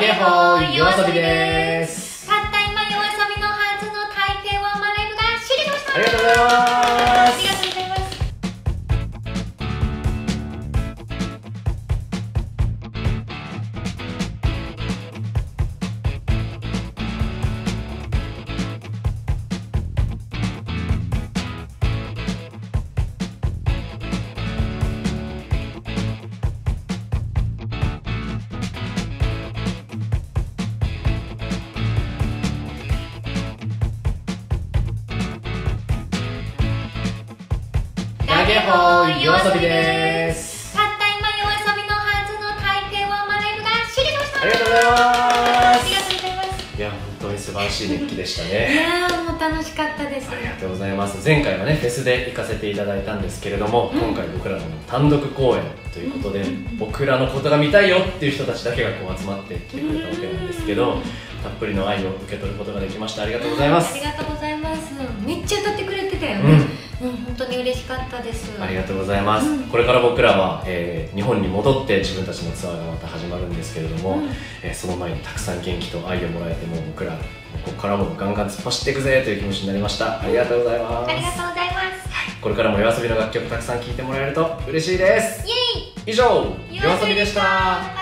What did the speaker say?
げほー夜遊びです。たった今夜遊びのはずの台北ワンマンライブが終了しました。ありがとうございますげほー夜遊びです。たった今夜遊びのはずの台北ワンマンライブが終了しましたありがとうございまありがとうございます。すいや本当に素晴らしい熱気でしたいねやーもう楽しかったです。ありがとうございます。前回はねフェスで行かせていただいたんですけれども、今回僕らの単独公演ということで、僕らのことが見たいよっていう人たちだけがこう集まってきてくれたわけなんですけど、たっぷりの愛を受け取ることができました。ありがとうございます。ありがとうございます。めっちゃ歌ってくれ本当に嬉しかったです。ありがとうございます、うん。これから僕らは、えー日本に戻って自分たちのツアーがまた始まるんですけれども、うん。えーその前にたくさん元気と愛をもらえてもう僕らここからもガンガン突っ走っていくぜという気持ちになりました。ありがとうございます。ありがとうございます。これからも夜遊びの楽曲たくさん聴いてもらえると嬉しいです。イエイ。以上夜遊びでした